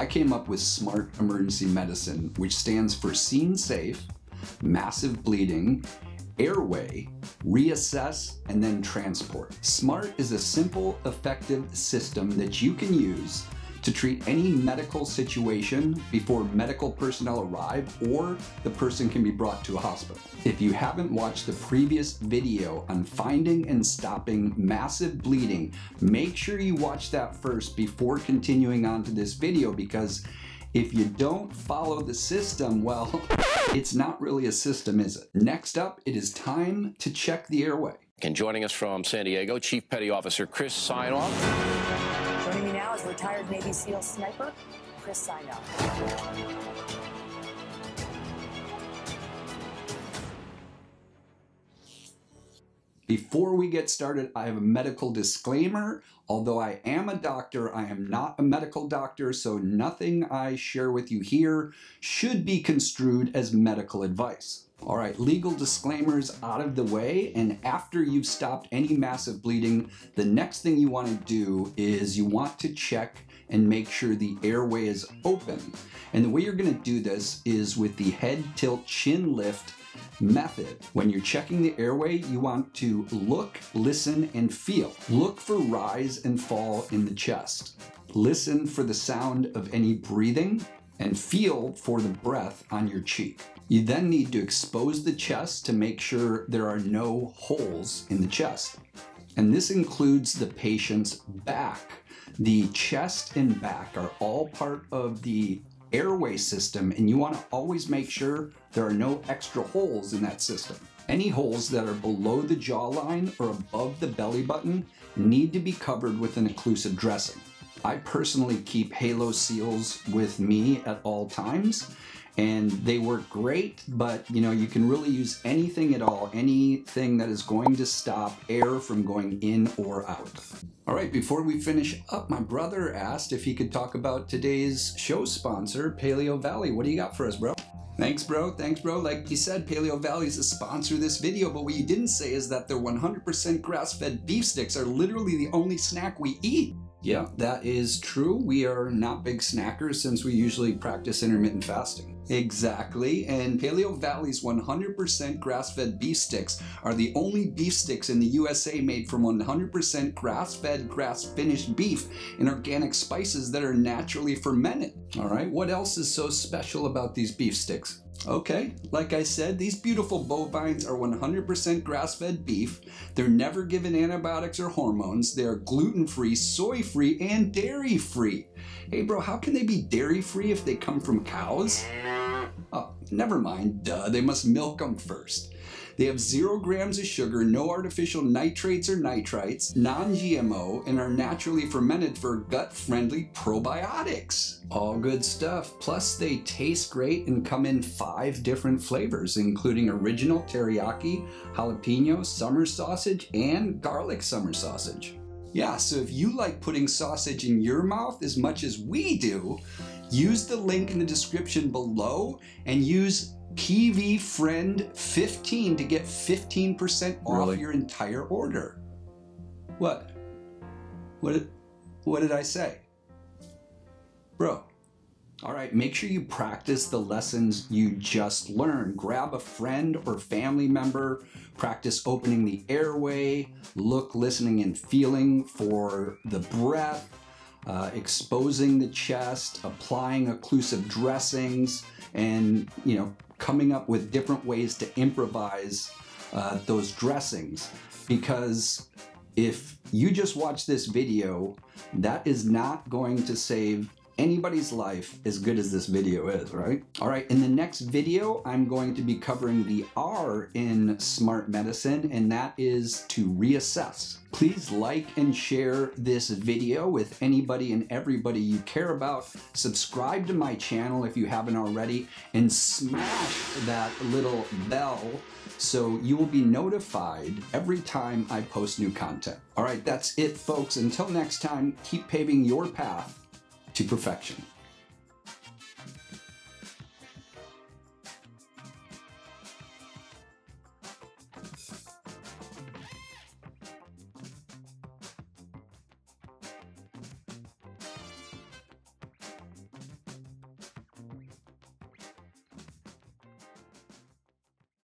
I came up with SMART Emergency Medicine, which stands for Scene Safe, Massive Bleeding, Airway, Reassess, and then Transport. SMART is a simple, effective system that you can use to treat any medical situation before medical personnel arrive or the person can be brought to a hospital. If you haven't watched the previous video on finding and stopping massive bleeding, make sure you watch that first before continuing on to this video because if you don't follow the system, well, it's not really a system, is it? Next up, it is time to check the airway. And joining us from San Diego, Chief Petty Officer Chris Sajnog. Retired Navy SEAL sniper, Chris Sajnog. Before we get started, I have a medical disclaimer. Although I am a doctor, I am not a medical doctor, so nothing I share with you here should be construed as medical advice. All right, legal disclaimers out of the way, and after you've stopped any massive bleeding, the next thing you want to do is you want to check and make sure the airway is open. And the way you're to do this is with the head tilt chin lift method. When you're checking the airway, you want to look, listen, and feel. Look for rise and fall in the chest. Listen for the sound of any breathing and feel for the breath on your cheek. You then need to expose the chest to make sure there are no holes in the chest. And this includes the patient's back. The chest and back are all part of the airway system, and you want to always make sure there are no extra holes in that system. Any holes that are below the jawline or above the belly button need to be covered with an occlusive dressing. I personally keep Halo Seals with me at all times and they work great, but you know, you can really use anything at all, anything that is going to stop air from going in or out. All right, before we finish up, my brother asked if he could talk about today's show sponsor, Paleo Valley. What do you got for us, bro? Thanks, bro. Thanks, bro. Like you said, Paleo Valley is the sponsor of this video, but what you didn't say is that their 100% grass-fed beef sticks are literally the only snack we eat. Yeah, that is true. We are not big snackers since we usually practice intermittent fasting. Exactly, and Paleo Valley's 100% grass-fed beef sticks are the only beef sticks in the USA made from 100% grass-fed, grass-finished beef and organic spices that are naturally fermented. All right, what else is so special about these beef sticks? Okay, like I said, these beautiful bovines are 100% grass fed beef. They're never given antibiotics or hormones. They are gluten free, soy free, and dairy free. Hey, bro, how can they be dairy free if they come from cows? Oh, never mind, duh, they must milk them first. They have zero grams of sugar, no artificial nitrates or nitrites, non GMO, and are naturally fermented for gut friendly probiotics. All good stuff. Plus, they taste great and come in five different flavors, including original teriyaki, jalapeno, summer sausage, and garlic summer sausage. Yeah, so if you like putting sausage in your mouth as much as we do, use the link in the description below and use PV Friend 15 to get 15% off Really? your entire order. What? What did, what did I say? Bro. All right, make sure you practice the lessons you just learned. Grab a friend or family member, practice opening the airway, look, listening, and feeling for the breath, uh, exposing the chest, applying occlusive dressings, and you know, coming up with different ways to improvise uh, those dressings. Because if you just watch this video, that is not going to save anybody's life as good as this video is, right? All right, in the next video, I'm going to be covering the R in smart medicine, and that is to reassess. Please like and share this video with anybody and everybody you care about. Subscribe to my channel if you haven't already, and smash that little bell so you will be notified every time I post new content. All right, that's it, folks. Until next time, keep paving your path to perfection.